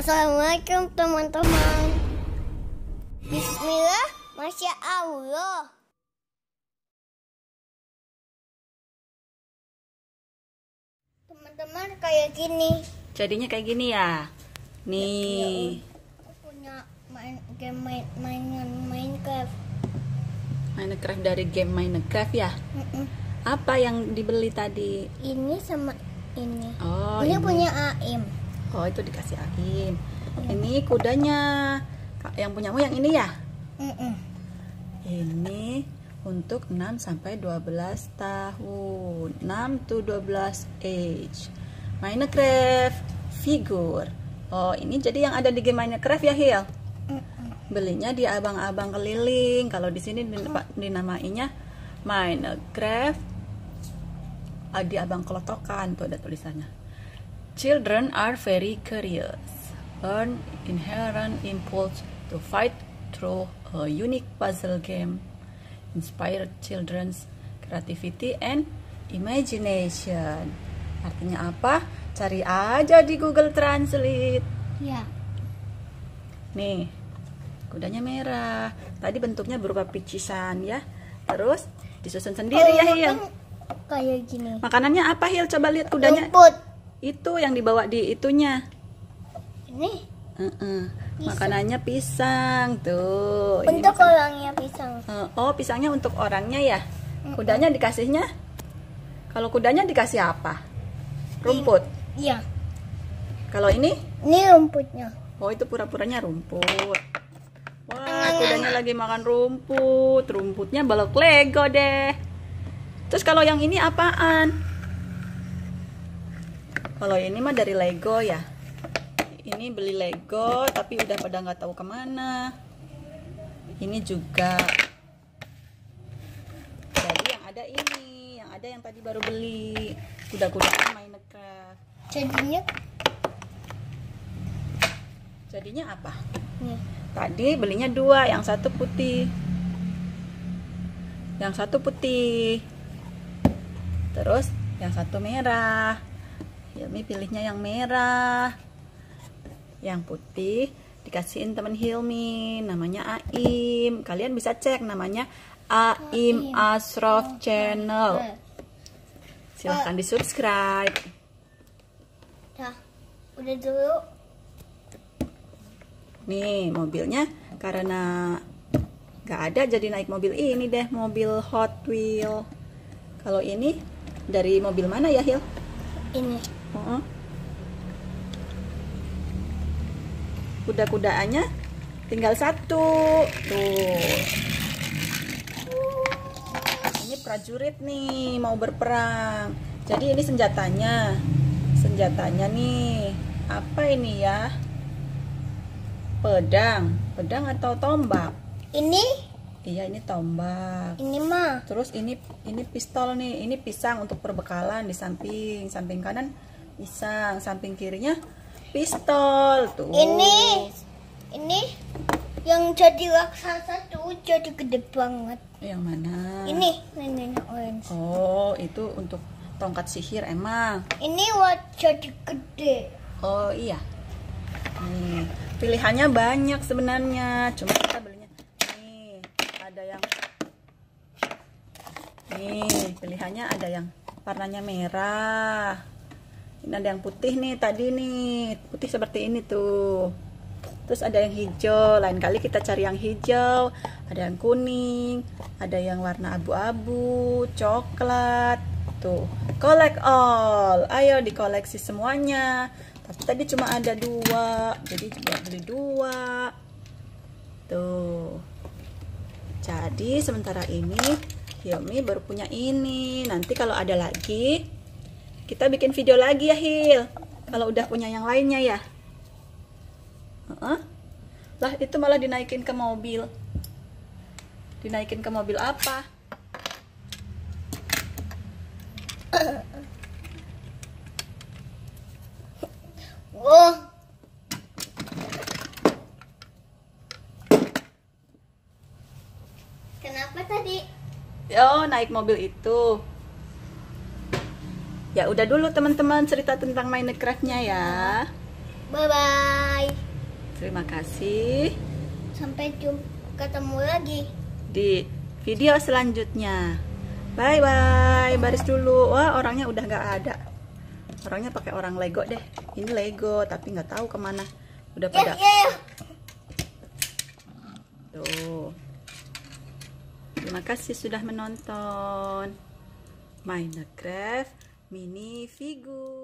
Assalamualaikum teman-teman. Bismillah, Masya Allah. Teman-teman kayak gini. Jadinya kayak gini ya. Nih, Aku punya main game main mainan Minecraft. Minecraft dari game Minecraft ya. Mm-mm. Apa yang dibeli tadi? Ini sama ini. Oh, ini, ini. punya Aim. Oh, itu dikasih Aim. Ini kudanya. Yang punyamu yang ini ya? Ini untuk 6 sampai 12 tahun. 6 to 12 age. Minecraft figur. Oh, ini jadi yang ada di game Minecraft ya, Hil? Belinya di abang-abang keliling. Kalau di sini din- dinamainya Minecraft ah, di abang kelotokan tuh ada tulisannya. Children are very curious. Learn inherent impulse to fight through a unique puzzle game. Inspire children's creativity and imagination. Artinya apa? Cari aja di Google Translate. Ya. Nih, kudanya merah. Tadi bentuknya berupa picisan ya. Terus disusun sendiri ya Kalau Hil. Kayak gini. Makanannya apa Hil? Coba lihat kudanya. Rumput. Itu yang dibawa di itunya. Ini Heeh. Pisang. Makanannya pisang tuh. Ini untuk makan- orangnya pisang. Eh, Oh, pisangnya untuk orangnya ya. Kudanya dikasihnya? Kalau kudanya dikasih apa? Rumput. Iya. Kalau ini? Ini rumputnya. Oh itu pura-puranya rumput. Wah kudanya lagi makan rumput. Rumputnya balok Lego deh. Terus kalau yang ini apaan? Kalau ini mah dari Lego ya. Ini beli Lego tapi udah pada nggak tahu ke mana. Ini juga. Jadi yang ada ini, yang ada yang tadi baru beli. Kuda-kudaan Minecraft. Jadinya Jadinya apa? nih. Tadi belinya dua, yang satu putih. Yang satu putih. Terus yang satu merah. Hilmi pilihnya yang merah. Yang putih dikasihin teman Hilmi, namanya Aim. Kalian bisa cek namanya Aim Asrof Channel. Silahkan di subscribe. Dah. Udah dulu. Nih mobilnya karena nggak ada jadi naik mobil ini deh mobil Hot Wheel. Kalau ini dari mobil mana ya Hil? Ini. Kuda-kudaannya tinggal satu. Tuh. Ini prajurit nih mau berperang. Jadi ini senjatanya. Senjatanya nih. Apa ini ya? Pedang. Pedang atau tombak? Ini Iya, ini tombak. ini mah Terus ini ini pistol nih, ini pisang untuk perbekalan di samping, samping kanan pisang, samping kirinya pistol tuh. ini ini yang jadi raksasa tuh jadi gede banget. Yang mana? Ini neneknya orange. Oh, itu untuk tongkat sihir emang. Ini jadi gede. Oh iya. Nih, pilihannya banyak sebenarnya. Cuma kita belinya nih, ada yang Nih, pilihannya ada yang warnanya merah. Ini ada yang putih nih tadi nih. Putih seperti ini tuh. Terus ada yang hijau, lain kali kita cari yang hijau, ada yang kuning, ada yang warna abu-abu, coklat. Tuh, collect all. Ayo dikoleksi semuanya. Tapi tadi cuma ada dua, jadi juga beli dua. Tuh. Jadi sementara ini Hilmi baru punya ini. Nanti kalau ada lagi, kita bikin video lagi ya Hil. Kalau udah punya yang lainnya ya. Heeh. Lah itu malah dinaikin ke mobil. Dinaikin ke mobil apa? Oh. Kenapa tadi? Oh, naik mobil itu. Ya udah dulu teman-teman cerita tentang Minecraft-nya ya. Bye bye. Terima kasih. Sampai jumpa ketemu lagi. di video selanjutnya. Bye bye, baris dulu. Wah orangnya udah nggak ada. Orangnya pakai orang Lego deh. Ini Lego tapi nggak tahu ke mana. Udah Ya pada ya ya. tuh. Terima kasih sudah menonton Minecraft mini figur.